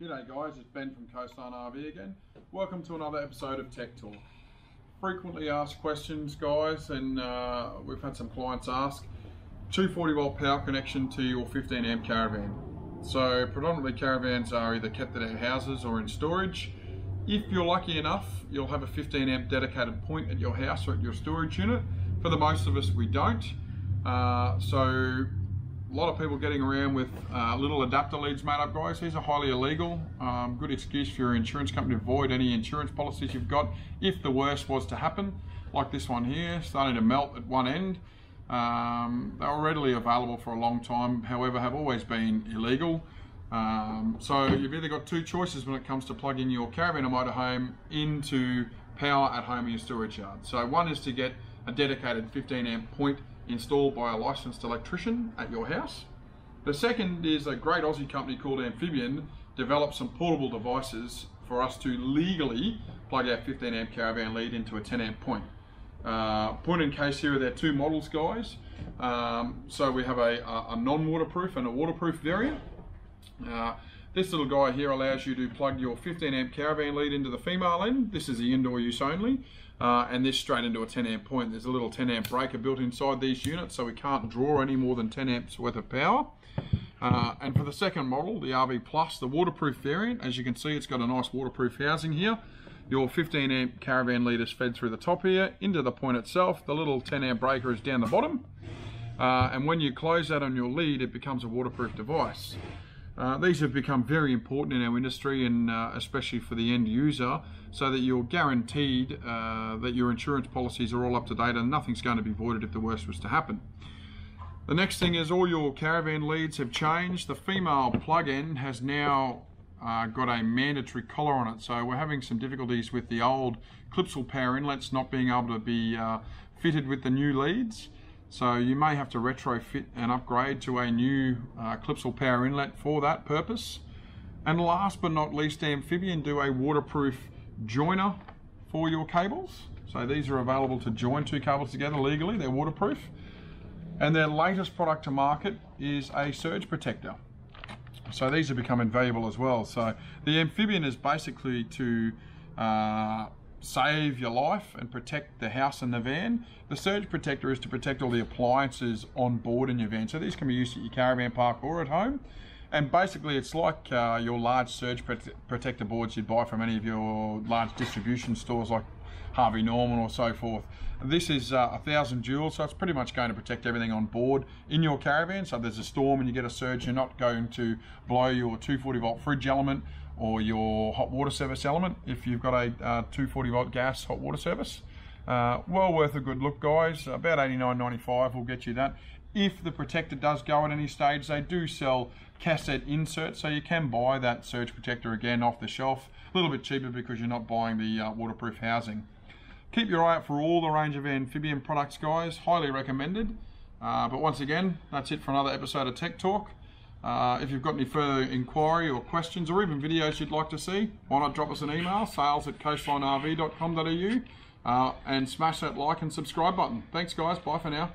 G'day guys, it's Ben from Coastline RV again. Welcome to another episode of Tech Talk. Frequently asked questions guys and uh, we've had some clients ask 240 volt power connection to your 15 amp caravan. So predominantly caravans are either kept at our houses or in storage. If you're lucky enough, you'll have a 15 amp dedicated point at your house or at your storage unit. For the most of us, we don't. Uh, so a lot of people getting around with uh, little adapter leads made up guys. These are highly illegal. Um, good excuse for your insurance company to void any insurance policies you've got if the worst was to happen like this one here starting to melt at one end. Um, they were readily available for a long time however have always been illegal. Um, so you've either got two choices when it comes to plugging your caravan or motorhome into power at home in your storage yard. So one is to get a dedicated 15 amp point installed by a licensed electrician at your house. The second is a great Aussie company called Ampfibian developed some portable devices for us to legally plug our 15 amp caravan lead into a 10 amp point. Uh, point in case here are their two models guys. Um, so we have a, a, a non-waterproof and a waterproof variant. Uh, this little guy here allows you to plug your 15 amp caravan lead into the female end. This is the indoor use only uh, and this straight into a 10 amp point. There's a little 10 amp breaker built inside these units so we can't draw any more than 10 amps worth of power. Uh, and for the second model, the RV Plus, the waterproof variant, as you can see it's got a nice waterproof housing here. Your 15 amp caravan lead is fed through the top here into the point itself. The little 10 amp breaker is down the bottom. Uh, and when you close that on your lead, it becomes a waterproof device. Uh, these have become very important in our industry and uh, especially for the end user so that you're guaranteed uh, that your insurance policies are all up to date and nothing's going to be voided if the worst was to happen. The next thing is all your caravan leads have changed. The female plug-in has now uh, got a mandatory collar on it so we're having some difficulties with the old Clipsal power inlets not being able to be uh, fitted with the new leads. So you may have to retrofit and upgrade to a new uh, Clipsal power inlet for that purpose. And last but not least, Ampfibian do a waterproof joiner for your cables. So these are available to join two cables together legally, they're waterproof. And their latest product to market is a surge protector. So these are becoming valuable as well. So the Ampfibian is basically to uh, save your life and protect the house and the van. The surge protector is to protect all the appliances on board in your van. So these can be used at your caravan park or at home. And basically it's like uh, your large surge protector boards you'd buy from any of your large distribution stores like Harvey Norman or so forth. This is uh, a thousand joules, so it's pretty much going to protect everything on board in your caravan. So there's a storm and you get a surge, you're not going to blow your 240 volt fridge element or your hot water service element if you've got a uh, 240 volt gas hot water service. Uh, well worth a good look guys, about 89.95 will get you that. If the protector does go at any stage, they do sell cassette inserts, so you can buy that surge protector again off the shelf. A little bit cheaper because you're not buying the uh, waterproof housing. Keep your eye out for all the range of ampfibian products guys, highly recommended. Uh, but once again, that's it for another episode of Tech Talk. Uh, if you've got any further inquiry or questions or even videos you'd like to see, why not drop us an email, sales at coastlinerv.com.au uh, and smash that like and subscribe button. Thanks guys, bye for now.